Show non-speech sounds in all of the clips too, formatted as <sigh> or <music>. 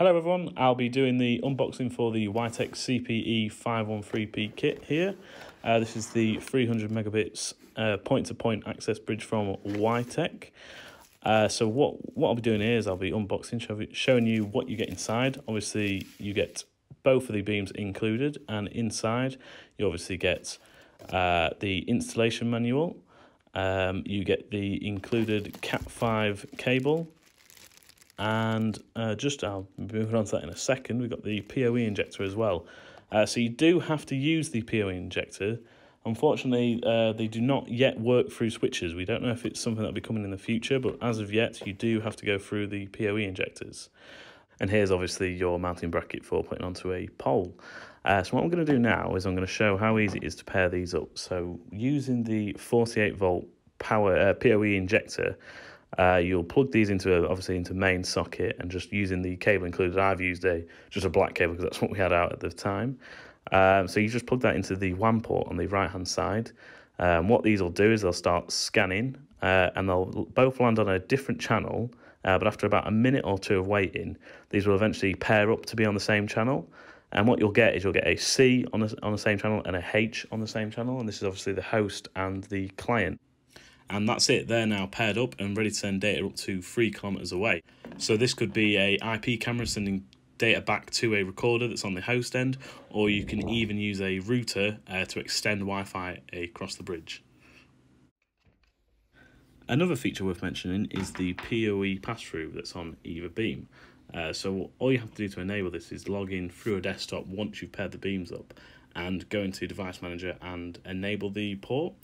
Hello everyone, I'll be doing the unboxing for the Wi-Tek CPE 513P kit here. Uh, this is the 300 megabits uh, point-to-point -point access bridge from Wi-Tek. Uh, so what, what I'll be doing here is I'll be unboxing, show, showing you what you get inside. Obviously you get both of the beams included and inside you obviously get uh, the installation manual, um, you get the included Cat5 cable, and uh, just I'll be moving on to that in a second. We've got the PoE injector as well. Uh, so you do have to use the PoE injector. Unfortunately, uh, they do not yet work through switches. We don't know if it's something that'll be coming in the future, but as of yet, you do have to go through the PoE injectors. And here's obviously your mounting bracket for putting onto a pole. Uh, so what I'm going to do now is I'm going to show how easy it is to pair these up. So using the 48 volt power uh, PoE injector, uh, you'll plug these into a, obviously into main socket and just using the cable included. I've used a just a black cable because that's <laughs> what we had out at the time. Um, so you just plug that into the WAN port on the right hand side. Um, what these will do is they'll start scanning uh, and they'll both land on a different channel. Uh, but after about a minute or two of waiting, these will eventually pair up to be on the same channel. And what you'll get is you'll get a C on, the on the same channel and a H on the same channel. And this is obviously the host and the client and that's it. They're now paired up and ready to send data up to three kilometers away. So this could be a ip camera sending data back to a recorder that's on the host end or you can even use a router uh, to extend wi-fi across the bridge. Another feature worth mentioning is the PoE pass-through that's on either beam. Uh, so all you have to do to enable this is log in through a desktop once you've paired the beams up and go into device manager and enable the port.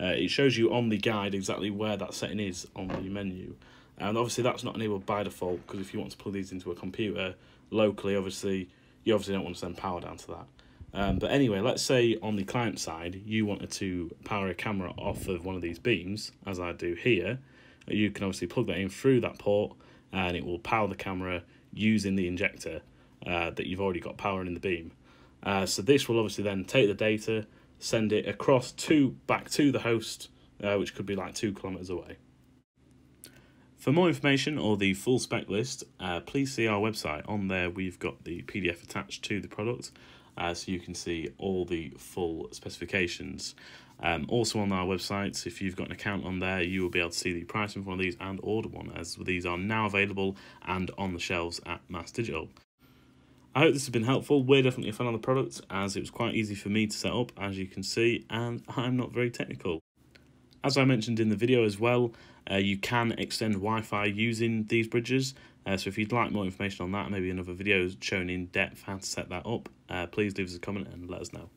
Uh, it shows you on the guide exactly where that setting is on the menu. And obviously that's not enabled by default because if you want to plug these into a computer locally, obviously you obviously don't want to send power down to that. Um, but anyway, let's say on the client side, you wanted to power a camera off of one of these beams, as I do here. You can obviously plug that in through that port and it will power the camera using the injector uh, that you've already got powering in the beam. Uh, so this will obviously then take the data, send it across to back to the host, uh, which could be like two kilometers away. For more information or the full spec list, uh, please see our website. On there, we've got the PDF attached to the product, uh, so you can see all the full specifications. Um, also on our website, if you've got an account on there, you will be able to see the pricing for one of these and order one, as these are now available and on the shelves at Mast Digital. I hope this has been helpful. We're definitely a fan of the product as it was quite easy for me to set up, as you can see, and <laughs> I'm not very technical. As I mentioned in the video as well, uh, you can extend Wi-Fi using these bridges. Uh, so if you'd like more information on that, maybe another video showing in depth how to set that up, uh, please leave us a comment and let us know.